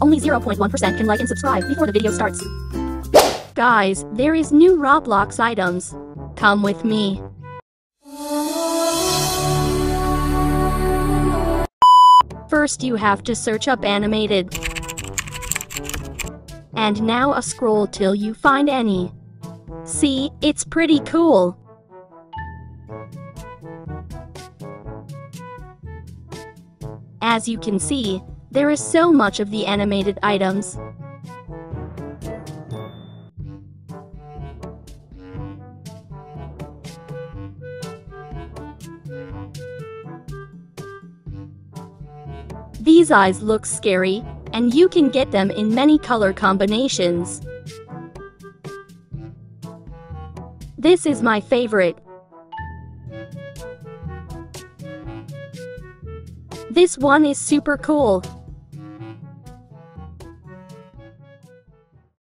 Only 0.1% can like and subscribe before the video starts. Guys, there is new Roblox items. Come with me. First you have to search up animated. And now a scroll till you find any. See, it's pretty cool. As you can see, there is so much of the animated items. These eyes look scary, and you can get them in many color combinations. This is my favorite. This one is super cool.